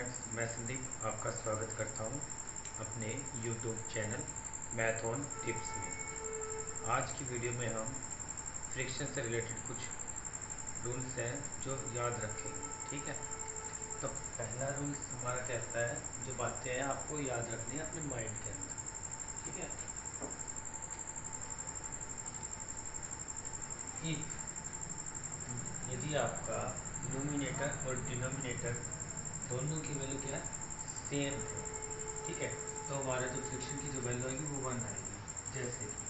Friends मैं संदीप आपका स्वागत करता हूँ अपने YouTube channel math on tips में। आज की वीडियो में हम फ्रिक्शन से रिलेटेड कुछ रूल्स हैं जो याद रखेंगे ठीक है? तो पहला रूल्स हमारा कहता है, जो बातें हैं आपको याद रखनी है अपने माइंड के अंदर, ठीक है? इफ़ यदि आपका नोमिनेटर और डिनोमिनेटर दोनों की वैल्यू क्या है? सेम है। ठीक है? तो हमारा जो फ्रिक्शन की जो वैल्यू आएगी वो वन आएगी, जैसे कि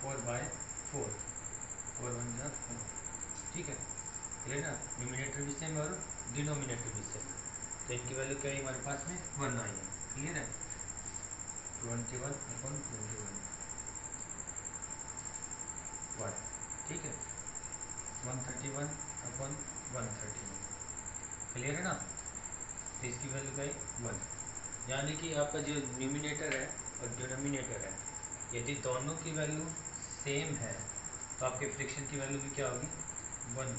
four by four four one जा फोर ठीक है? क्लियर ना? न्यूमिनेटर भी सेम और डिनोमिनेटर भी सेम तो इनकी वैल्यू क्या है? हमारे पास में वन आई है। क्लियर है? Twenty one upon twenty one ठीक है one upon one thirty clear है ना? तो इसकी वैल्यू क्या है वन यानी कि आपका जो न्यूमिनेटर है और डिनोमिनेटर है, यदि दोनों की वैल्यू सेम है तो आपके फ्रिक्शन की वैल्यू भी क्या होगी? वन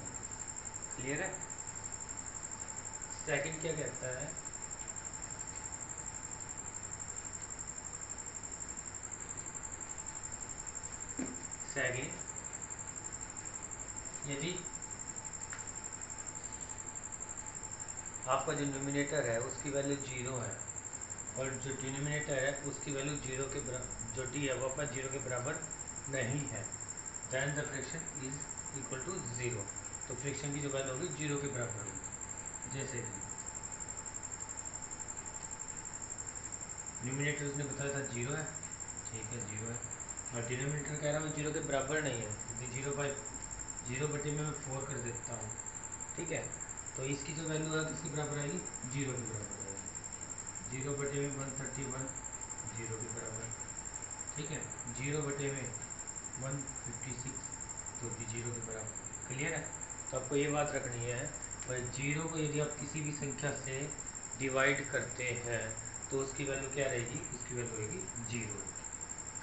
क्लियर है? सेकंड क्या कहता है? सेकंड यदि आपका जो नोमिनेटर है, उसकी वैल्यू ज़ीरो है। और जो डिनोमिनेटर है, उसकी वैल्यू ज़ीरो के जो डी है, वो आपका ज़ीरो के बराबर नहीं है। Then the friction is equal to zero तो फ्रिक्शन की जो वैल्यू होगी ज़ीरो के बराबर होगी। जैसे कि न्यूमिनेटर उसने बताया था ज़ीरो है। ठीक है ज़ीरो है। और डिनोमिनेटर कह रहा है ज़ीरो के बराबर नहीं है। ज़ीरो बाई ज़ीरो बटे में मैं फोर कर देता हूँ। ठीक है? तो इसकी जो वैल्यू है किसके बराबर आएगी ज़ीरो के बराबर आएगी। ज़ीरो बटे में वन थर्टी वन ज़ीरो के बराबर। ठीक है? ज़ीरो बटे में वन फिफ्टी सिक्स तो भी ज़ीरो के बराबर। क्लियर है? तो आपको ये बात रखनी है और ज़ीरो को यदि आप किसी भी संख्या से डिवाइड करते हैं तो उसकी वैल्यू क्या रहेगी? उसकी वैल्यू रहेगी ज़ीरो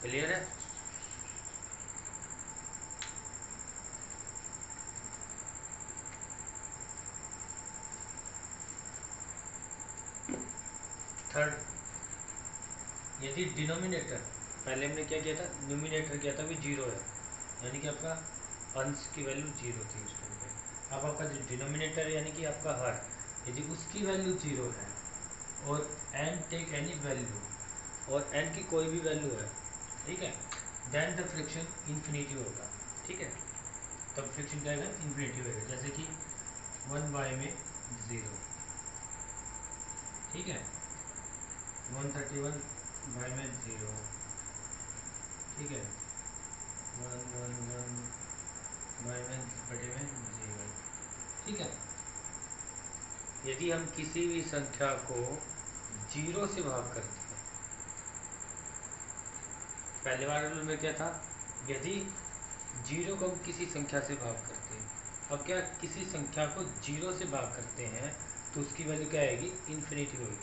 क्लियर है? यदि डिनोमिनेटर पहले हमने क्या किया था? न्यूमिनेटर किया था भी ज़ीरो है। यानी कि आपका अंश की वैल्यू ज़ीरो थी उस टाइम पे। अब आपका जो डिनोमिनेटर यानी कि आपका हर यदि उसकी वैल्यू ज़ीरो है, और एन टेक एनी वैल्यू और एन की कोई भी वैल्यू है, ठीक है? देन द फ्रिक्शन इन्फिनेटिव होगा, ठीक है? तब फ्रिक्शन क्या है इन्फिनिटी होगा जैसे कि वन बाय में ज़ीरो ठीक है? वन थर्टी वन बाई में ज़ीरो ठीक है? वन वन वन बाई में बटे में ज़ीरो ठीक है? यदि हम किसी भी संख्या को ज़ीरो से भाग करते हैं, पहले वाले रूल में क्या था? यदि ज़ीरो को हम किसी संख्या से भाग करते हैं, अब क्या किसी संख्या को ज़ीरो से भाग करते हैं तो उसकी वैल्यू क्या आएगी? इन्फिनिटी होगी।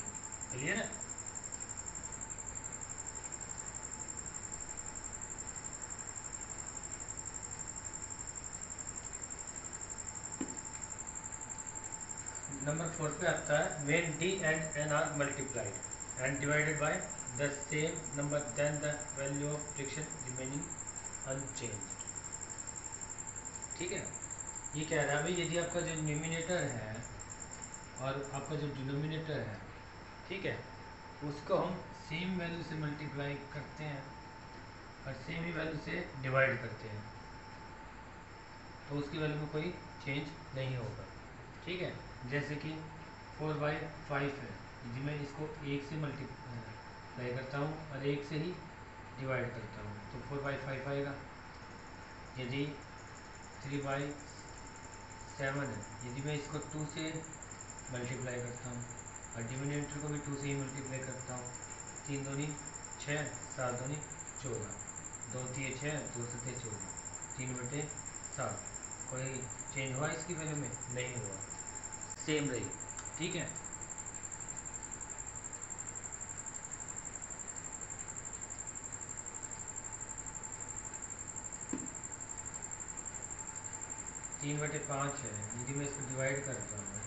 क्लियर है नंबर फोर पे आता है when D and N are multiplied and divided by the same number then the value of friction remaining unchange ठीक है? ये कह रहा है भाई यदि आपका जो न्यूमिनेटर है और आपका जो डिनोमिनेटर है, ठीक है, उसको हम सेम वैल्यू से मल्टीप्लाई करते हैं और सेम ही वैल्यू से डिवाइड करते हैं तो उसकी वैल्यू में कोई चेंज नहीं होगा। ठीक है? जैसे कि फोर बाई फाइव है। यदि मैं इसको एक से मल्टीप्लाई करता हूँ और एक से ही डिवाइड करता हूँ। तो फोर बाई फाइव आएगा। यदि थ्री बाई सेवन है, यदि मैं इसको टू से मल्टीप्लाई करता हूँ और डिमिनेटर को भी टू से ही मल्टीप्लाई करता हूँ, तीन दोनी छः सात दोनी चौदह। दो तीन छः दो सत्य चौदह। तीन बटे सात। कोई चेंज हुआ इसकी वैल्यू में? नहीं हुआ। सेम रही। ठीक है? तीन बटे पाँच है। यदि मैं इसको डिवाइड करता हूँ,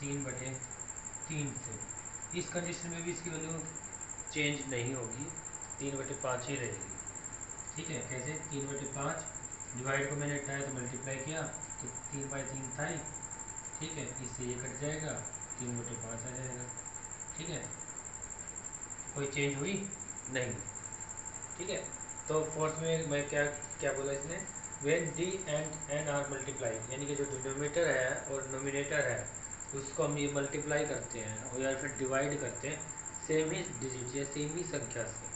तीन बटे तीन से, इस कंडीशन में भी इसकी वैल्यू चेंज नहीं होगी। तीन बटे पाँच ही रहेगी। ठीक है? कैसे? तीन बटे पाँच डिवाइड को मैंने हटाया तो मल्टीप्लाई किया। तो तीन बाई तीन था ठीक है इससे ये कट जाएगा तीन बटे पाँच आ जाएगा ठीक है? कोई चेंज हुई? नहीं। ठीक है तो फोर्थ में मैं क्या क्या बोला इसने? When D and N are multiply यानी कि जो डिनोमीटर है और नोमिनेटर है उसको हम ये मल्टीप्लाई करते हैं और या फिर डिवाइड करते हैं सेम ही डिजिट या सेम ही संख्या से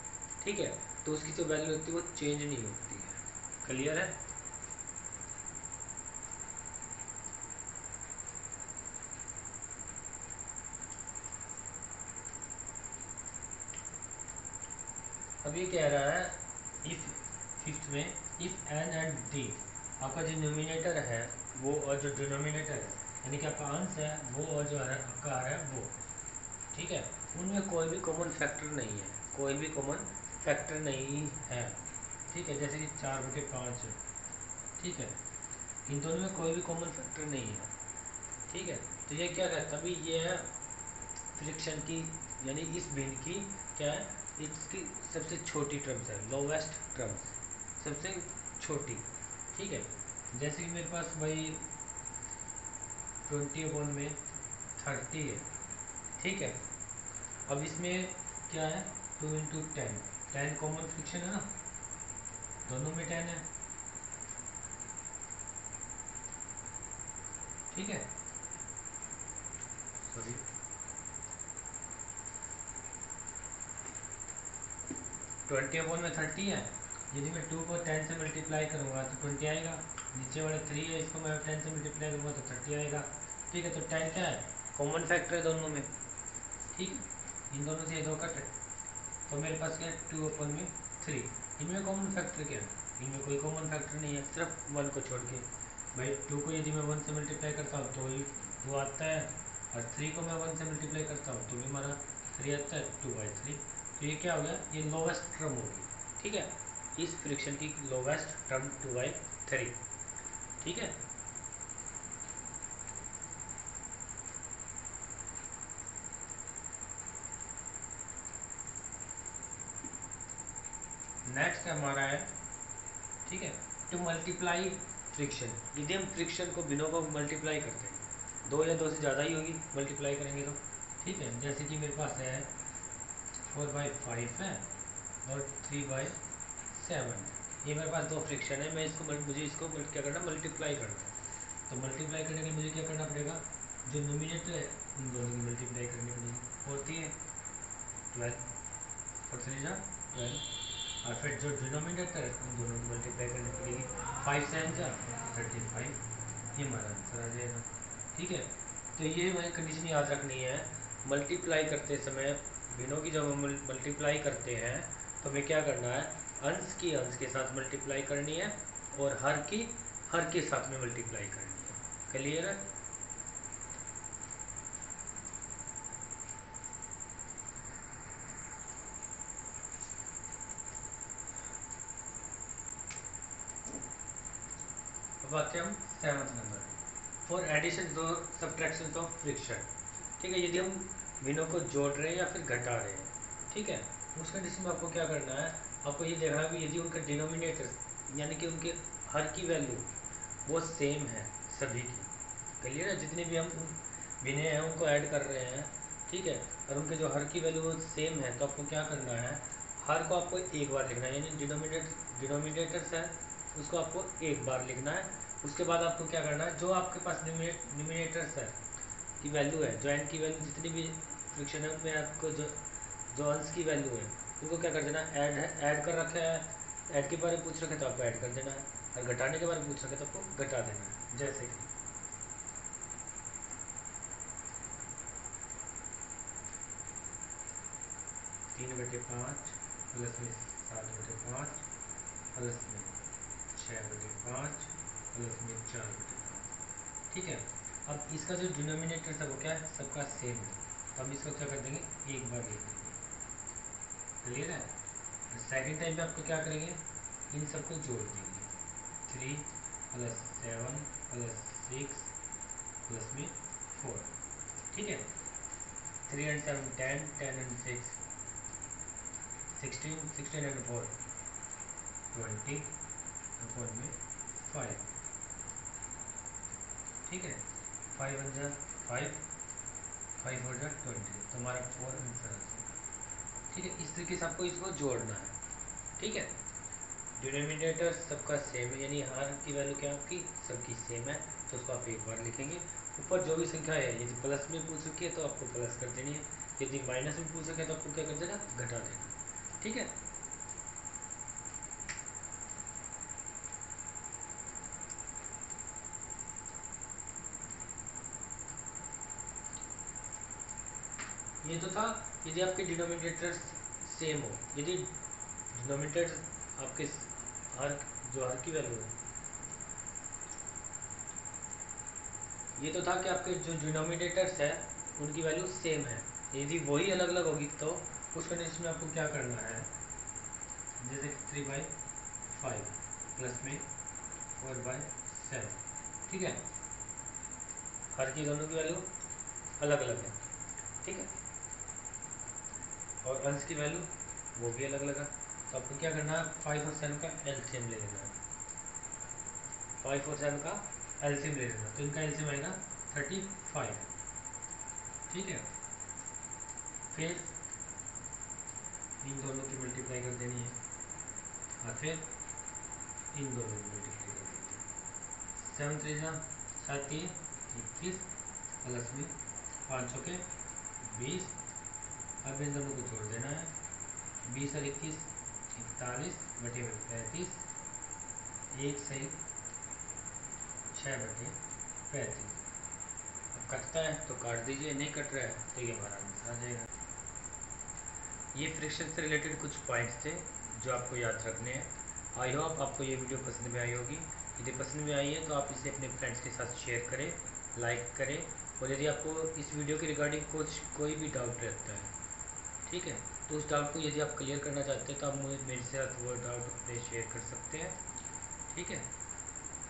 ठीक है? तो उसकी जो वैल्यू होती है वो चेंज नहीं होती है। क्लियर है? ये कह रहा है इफ़ फिफ्थ में इफ़ एन एंड डी आपका जो नोमिनेटर है, वो और जो डिनोमिनेटर है, यानी कि आपका अंश है, वो और जो है, आपका आ रहा है, वो, ठीक है? उनमें कोई भी कॉमन फैक्टर नहीं है, कोई भी कॉमन फैक्टर नहीं है, ठीक है? जैसे कि चार बटे पाँच है ठीक है? इन दोनों में कोई भी कॉमन फैक्टर नहीं है, ठीक है? तो ये क्या कहता अभी ये है फ्रिक्शन की, यानी इस भिन्न की क्या है? इसकी सबसे छोटी ट्रम्स है लोवेस्ट ट्रम्स सबसे छोटी, ठीक है? जैसे कि मेरे पास भाई ट्वेंटी वन में थर्टी है, ठीक है? अब इसमें क्या है? Two into ten ten common friction है ना? दोनों में टेन है, ठीक है? सॉरी ट्वेंटी अपॉन में थर्टी है। यदि मैं टू को टेन से मल्टीप्लाई करूँगा तो ट्वेंटी आएगा। नीचे वाले थ्री है, इसको मैं टेन से मल्टीप्लाई करूँगा तो थर्टी आएगा। ठीक है तो टेन क्या है? कॉमन फैक्टर है दोनों में। ठीक है? इन दोनों से दो कट है। तो मेरे पास क्या है? टू अपन में थ्री इनमें कॉमन फैक्टर क्या है? इनमें कोई कॉमन फैक्टर नहीं है, सिर्फ़ वन को छोड़ के। भाई टू को यदि मैं वन से मल्टीप्लाई करता हूँ तो ही टू आता है। और थ्री को मैं वन से मल्टीप्लाई करता हूँ तो भी हमारा थ्री आता है। टू बाई थ्री तो ये क्या हो गया? ये लोवेस्ट टर्म होगी। ठीक है? इस फ्रिक्शन की lowest term two by three ठीक है? नेक्स्ट हमारा है, ठीक है? टू मल्टीप्लाई फ्रिक्शन यदि हम फ्रिक्शन को बिनो को मल्टीप्लाई करते हैं, दो या दो से ज़्यादा ही होगी मल्टीप्लाई करेंगे तो। ठीक है? जैसे कि मेरे पास है फोर बाई फाइव है और थ्री बाई सेवन। ये मेरे पास दो फ्रिक्शन है, मैं इसको मुझे इसको क्या करना मल्टीप्लाई करना है। तो मल्टीप्लाई करने के लिए मुझे क्या करना पड़ेगा? जो नोमिनेटर है, उन दोनों की मल्टीप्लाई करने करनी पड़ेगी होती है ट्वेल्व फोर थ्री जा ट्वेल्व और फिर जो डिनोमिनेटर है, उन दोनों को मल्टीप्लाई करनी पड़ेगी फाइव सेवन जा थर्टी फाइव ये हमारा आंसर आ जाएगा। ठीक है? तो ये हमें कंडीशन याद रखनी है। मल्टीप्लाई करते समय बिनों की जब हम मल्टीप्लाई करते हैं तो हमें क्या करना है? अंश की अंश के साथ मल्टीप्लाई करनी है और हर की हर के साथ में मल्टीप्लाई करनी है। क्लियर है? आते हम सेवन्थ नंबर फॉर एडिशन और सब्ट्रैक्शन ऑफ़ फ्रिक्शन ठीक है, यदि हम विनों को जोड़ रहे हैं या फिर घटा रहे हैं? ठीक है? उस कंडीशन में आपको क्या करना है? आपको ये देखना है कि यदि उनका डिनोमिनेटर यानी कि उनके हर की वैल्यू वो सेम है सभी की। क्लियर है? जितने भी हम विनय हैं, उनको ऐड कर रहे हैं, ठीक है? और उनके जो हर की वैल्यू वो सेम है तो आपको क्या करना है? हर को आपको एक बार लिखना है, यानी डिनोमिनेटर डिनोमिनेटर्स है, उसको आपको एक बार लिखना है। उसके बाद आपको क्या करना है? जो आपके पास निमिनेटर्स है, की वैल्यू है, जो एन की वैल्यू जितनी भी है उनमें आपको जो जो अंश की वैल्यू है, उनको क्या कर देना ऐड है ऐड कर रखा है ऐड के बारे में पूछ रखे तो आपको ऐड कर देना है और घटाने के बारे में पूछ रखे तो आपको घटा देना है जैसे कि। तीन बटे पाँच प्लस में सात बटे पाँच, प्लस में छः बटे पाँच, प्लस में चार बटे पाँच। ठीक है? अब इसका जो डिनोमिनेटर था वो क्या है? सबका सेम है। हम इसको क्या कर देंगे? एक बार लिख देंगे क्लियर है? सेकेंड टाइम पे आपको क्या करेंगे? इन सबको जोड़ देंगे। Three plus seven plus six plus में फोर ठीक है? Three and seven ten ten and six sixteen sixteen and four twenty four में फाइव ठीक है? फाइव जा फाइव फाइव हंड्रेड ट्वेंटी तो हमारा फोर आंसर ठीक है, इस तरीके से आपको इसको जोड़ना है। ठीक है? डिनोमिनेटर सबका सेम है, यानी हार की वैल्यू क्या आपकी? सबकी सेम है तो उसको आप एक बार लिखेंगे। ऊपर जो भी संख्या है, यदि प्लस में पूछ सके तो आपको प्लस कर देनी है। यदि माइनस में पूछ सके तो आपको क्या कर देना? घटा देना। ठीक है? ये तो था, यदि आपके डिनोमिनेटर सेम हो, यदि डिनोमिनेटर आपके हर, जो हर की वैल्यू है। ये तो था कि आपके जो डिनोमिनेटर्स है, उनकी वैल्यू सेम है। यदि वही अलग अलग होगी तो उस कंडीशन में आपको क्या करना है? जैसे कि थ्री बाई फाइव प्लस में फोर बाई सेवन ठीक है? हर की दोनों की वैल्यू अलग अलग है, ठीक है? और अंश की वैल्यू वो भी अलग है तो आपको क्या करना है? फाइव और सेवन का एलसीएम ले लेना है। फाइव और सेवन का एलसीएम ले लेना तो इनका एलसीएम आएगा थर्टी फाइव ठीक है? फिर इन दोनों की मल्टीप्लाई कर देनी है। और फिर इन दोनों की मल्टीप्लाई कर देनी है। सेवन थ्री जा सात तीन, इक्कीस प्लस में पाँच सौ के बीस अब इन दोनों को छोड़ देना है। बीस और इक्कीस, इकतालीस बटे पैंतीस, एक सही छः बटे पैंतीस। अब कटता है तो काट दीजिए, नहीं कट रहा है तो ये हमारा आंसर आ जाएगा। ये फ्रिक्शन से रिलेटेड कुछ पॉइंट्स थे जो आपको याद रखने हैं। आई होप आपको ये वीडियो पसंद में आई होगी। यदि पसंद में आई है तो आप इसे अपने फ्रेंड्स के साथ शेयर करें लाइक करें और यदि आपको इस वीडियो के रिगार्डिंग कुछ, कोई भी डाउट रहता है ठीक है? तो उस डाउट को यदि आप क्लियर करना चाहते हैं तो आप मुझे, मेरे साथ वो डाउट अपने शेयर कर सकते हैं। ठीक है?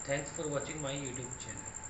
Thanks for watching my YouTube channel